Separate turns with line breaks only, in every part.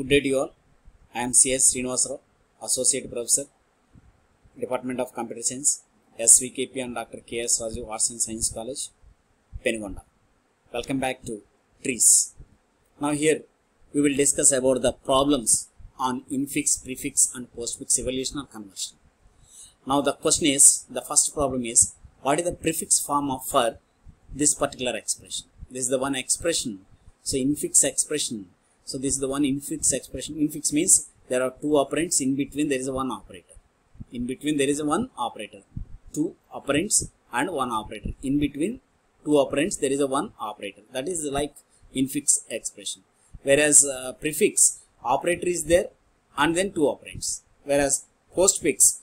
Good day to you all. I am CS Srinivasarao, Associate Professor, Department of Computer Science, SVKP and Dr. K.S. Raju Arts and Science College, Penugonda. Welcome back to Trees. Now here we will discuss about the problems on infix, prefix and postfix evaluation or conversion. Now the question is, the first problem is, what is the prefix form of for this particular expression? This is the one expression. So infix expression. So this is the one infix expression. Infix means there are two operands. In between there is a one operator. In between there is a one operator. Two operands and one operator. In between two operands there is a one operator. That is like infix expression. Whereas uh, prefix operator is there and then two operands. Whereas postfix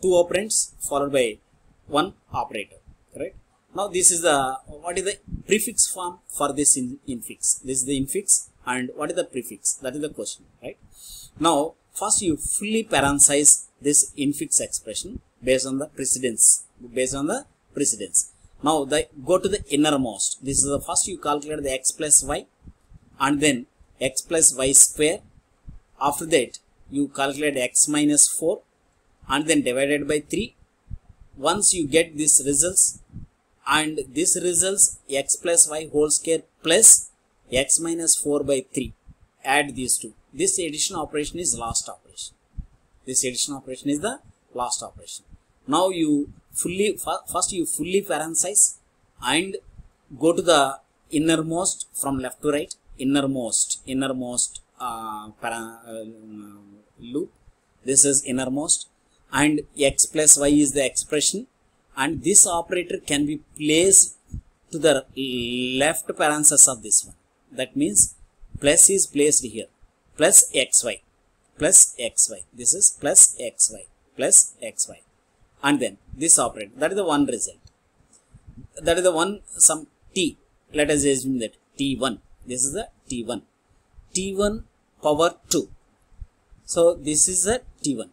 two operands followed by one operator. Right. Now this is the what is the prefix form for this in, infix? This is the infix and what is the prefix? That is the question, right? Now first you fully parenthesize this infix expression based on the precedence, based on the precedence. Now the go to the innermost. This is the first you calculate the x plus y and then x plus y square. After that you calculate x minus 4 and then divided by 3. Once you get these results and this results x plus y whole square plus x minus 4 by 3 add these two. This addition operation is last operation. This addition operation is the last operation. Now you fully first you fully parenthesize and go to the innermost from left to right. Innermost innermost uh, para, uh, loop. This is innermost. And x plus y is the expression and this operator can be placed to the left parenthesis of this one. That means plus is placed here plus xy plus xy. This is plus xy plus xy and then this operator that is the one result. That is the one some t. Let us assume that t1. This is the t1. t1 power 2. So this is the t1.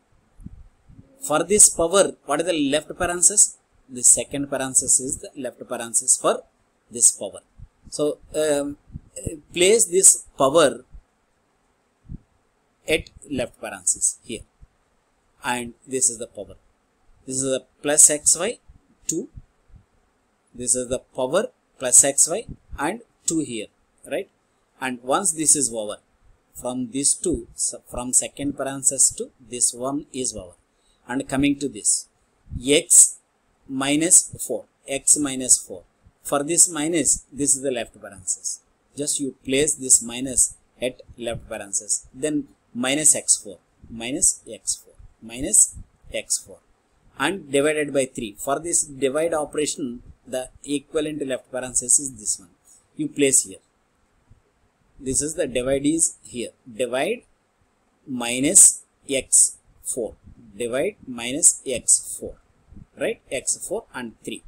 For this power, what is the left parenthesis? The second parenthesis is the left parenthesis for this power. So, um, place this power at left parenthesis here and this is the power. This is the plus xy 2. This is the power plus xy and 2 here, right? And once this is over, from this 2, so from second parenthesis to this one is over. And coming to this, x minus 4 x minus 4 for this minus this is the left parenthesis. Just you place this minus at left parenthesis. Then minus x4 minus x4 minus x4 and divided by 3 for this divide operation the equivalent left parenthesis is this one. You place here. This is the divide is here. Divide minus x4 divide minus x4 right? X4 and 3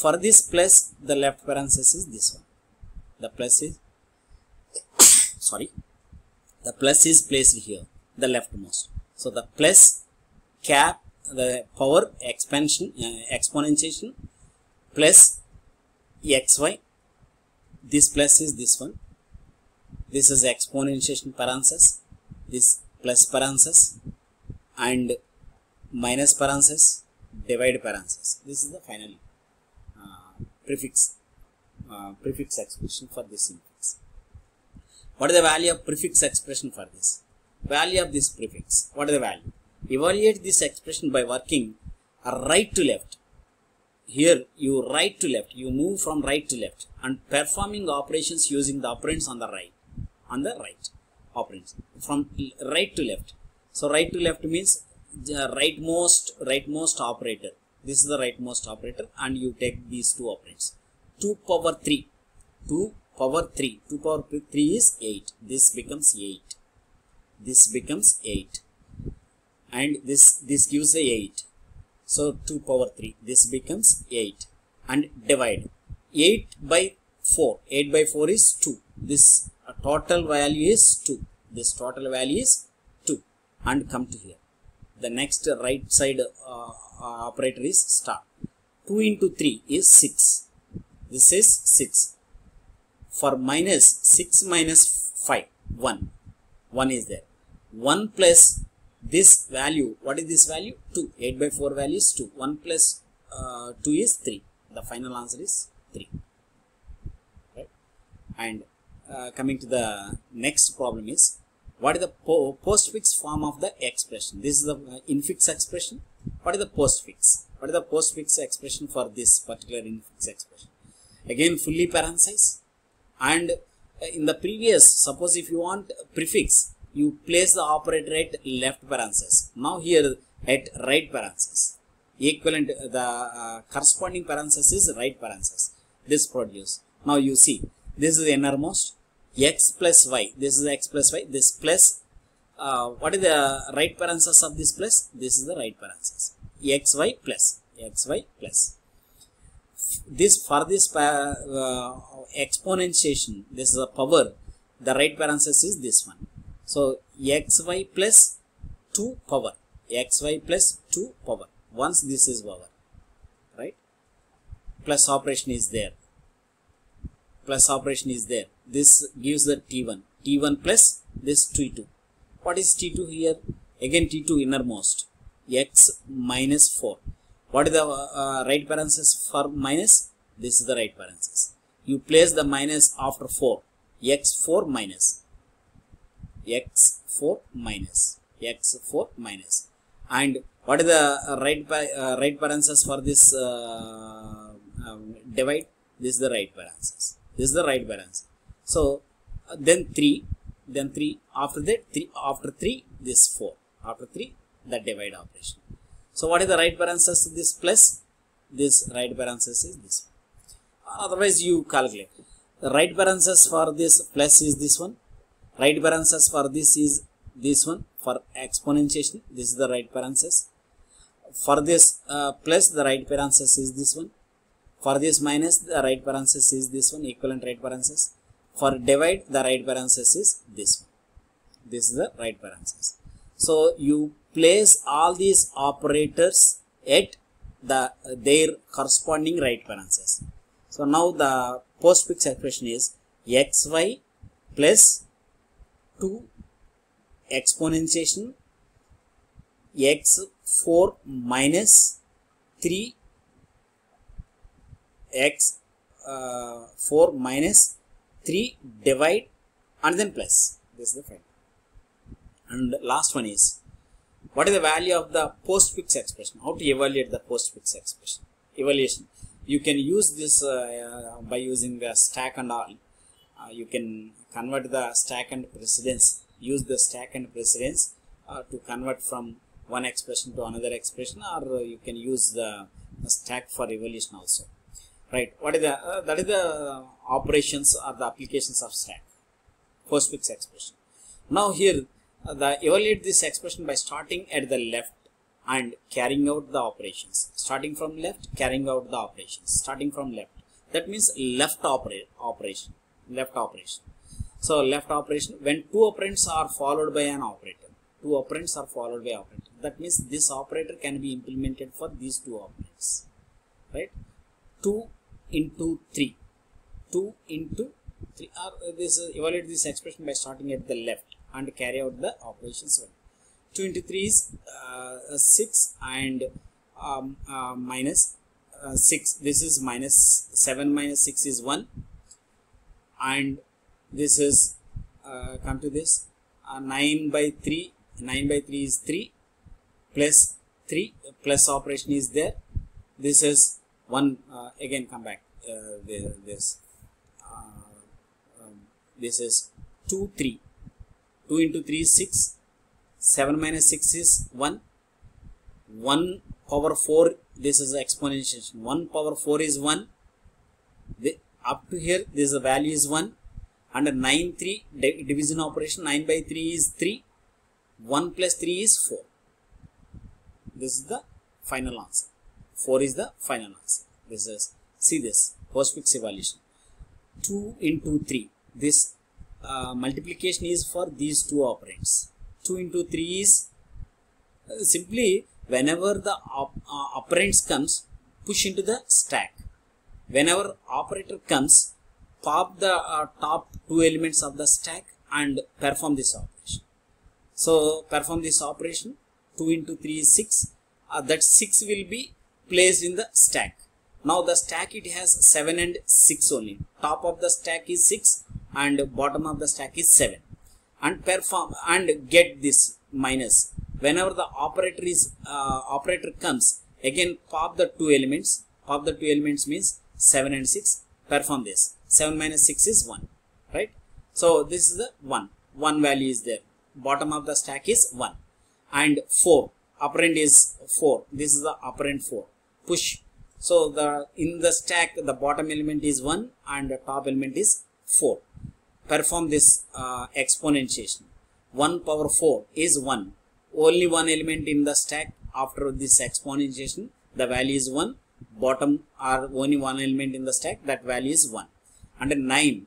for this plus the left parenthesis is this one. The plus is sorry. The plus is placed here the leftmost. So the plus cap the power expansion uh, exponentiation plus xy this plus is this one. This is exponentiation parenthesis this plus parenthesis and minus parenthesis divide parenthesis. This is the final uh, prefix uh, prefix expression for this infix. What is the value of prefix expression for this? Value of this prefix. What is the value? Evaluate this expression by working right to left. Here you right to left. You move from right to left and performing operations using the operands on the right. On the right operands from right to left. So right to left means rightmost rightmost operator. This is the rightmost operator and you take these two operands 2 power 3 2 power 3 2 power 3 is 8 this becomes 8 this becomes 8 and this this gives a 8 so 2 power 3 this becomes 8 and divide. 8 by 4 8 by 4 is 2 this uh, total value is 2 this total value is 2 and come to here the next right side uh, operator is star. 2 into 3 is 6 this is 6 for minus 6 minus 5 1 1 is there. 1 plus this value what is this value? 2 8 by 4 value is 2 1 plus uh, 2 is 3 the final answer is 3 right? And uh, coming to the next problem is what is the po postfix form of the expression? This is the uh, infix expression. What is the postfix? What is the postfix expression for this particular infix expression? Again fully parenthesized. And uh, in the previous suppose if you want prefix you place the operator at left parenthesis. Now here at right parenthesis. Equivalent the uh, corresponding parenthesis is right parenthesis. This produce. Now you see this is the innermost x plus y. This is x plus y. This plus uh, what is the right parenthesis of this plus? This is the right parenthesis xy plus. Xy plus. This for this uh, exponentiation this is a power. The right parenthesis is this one. So xy plus 2 power. Xy plus 2 power. Once this is power right? Plus operation is there. Plus operation is there this gives the t1 t1 plus this t2 what is t2 here? Again t2 innermost. X minus 4 what is the uh, right parenthesis for minus? This is the right parenthesis. You place the minus after 4 x4 minus. X4 minus. X4 minus. And what is the uh, right uh, right parenthesis for this uh, um, divide? This is the right parenthesis. This is the right balance so uh, then 3 then 3 after that 3 after 3 this 4 after 3 the divide operation. So what is the right parenthesis this plus? This right parenthesis is this otherwise you calculate. The right parenthesis for this plus is this one. Right parenthesis for this is this one for exponentiation. This is the right parenthesis for this uh, plus the right parenthesis is this one. For this minus the right parenthesis is this one equivalent right parenthesis for divide the right parenthesis is this one. This is the right parenthesis. So you place all these operators at the their corresponding right parenthesis. So now the postfix expression is xy plus 2 exponentiation x4 minus 3 x uh, 4 minus 3 divide and then plus. This is the final. And last one is what is the value of the postfix expression? How to evaluate the postfix expression? Evaluation. You can use this uh, uh, by using the stack and all. Uh, you can convert the stack and precedence. Use the stack and precedence uh, to convert from one expression to another expression or you can use the, the stack for evaluation also. Right. What is the uh, that is the operations or the applications of stack. First postfix expression. Now here uh, the evaluate this expression by starting at the left and carrying out the operations. Starting from left carrying out the operations. Starting from left. That means left operate operation. Left operation. So left operation when two operands are followed by an operator two operands are followed by operator. That means this operator can be implemented for these two operands. Right? 2 into 3 2 into 3 or this uh, evaluate this expression by starting at the left and carry out the operations well 2 into 3 is uh, 6 and um, uh, minus uh, 6 this is minus 7 minus 6 is 1 and this is uh, come to this uh, 9 by 3 9 by 3 is 3 plus 3 plus operation is there. This is 1 uh, again come back this um, this is 2 3 2 into 3 is 6 7 minus 6 is 1 1 power 4 this is exponential 1 power 4 is 1 the, up to here this value is 1 and 9 3 division operation 9 by 3 is 3 1 plus 3 is 4 this is the final answer. 4 is the final answer. This is see this postfix evaluation 2 into 3 this uh, multiplication is for these two operands. 2 into 3 is uh, simply whenever the op uh, operands comes push into the stack. Whenever operator comes pop the uh, top two elements of the stack and perform this operation. So perform this operation 2 into 3 is 6 uh, that 6 will be placed in the stack now the stack it has 7 and 6 only. Top of the stack is 6 and bottom of the stack is 7 and perform and get this minus. Whenever the operator is uh, operator comes again pop the two elements. Pop the two elements means 7 and 6 perform this. 7 minus 6 is 1 right? So this is the 1 1 value is there. Bottom of the stack is 1 and 4 operand is 4 this is the operand 4 push so the in the stack the bottom element is 1 and the top element is 4 perform this uh, exponentiation. 1 power 4 is 1 only one element in the stack. After this exponentiation the value is 1 bottom are only one element in the stack. That value is 1 and 9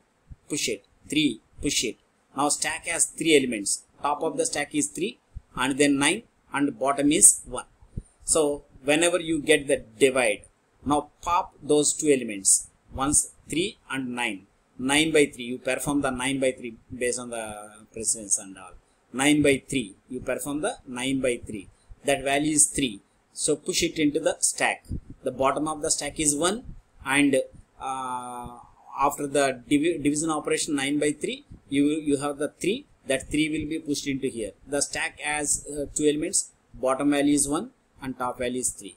push it. 3 push it. Now stack has three elements. Top of the stack is 3 and then 9 and bottom is 1 so whenever you get the divide now pop those two elements. Once 3 and 9 9 by 3 you perform the 9 by 3 based on the precedence and all. 9 by 3 you perform the 9 by 3 that value is 3 so push it into the stack. The bottom of the stack is 1 and uh, after the div division operation 9 by 3 you you have the 3 that 3 will be pushed into here. The stack has uh, two elements. Bottom value is 1 and top value is 3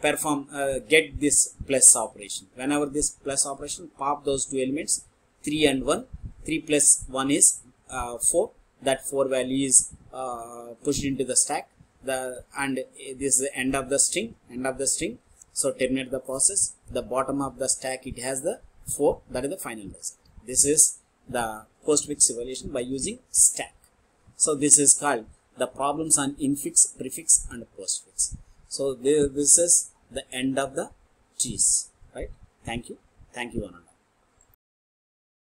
perform uh, get this plus operation. Whenever this plus operation pop those two elements 3 and 1 3 plus 1 is uh, 4 that 4 value is uh, pushed into the stack. The and this is the end of the string end of the string. So terminate the process. The bottom of the stack it has the 4 that is the final result. This is the postfix evaluation by using stack. So this is called the problems on infix prefix and postfix so this is the end of the trees right thank you thank you Anand.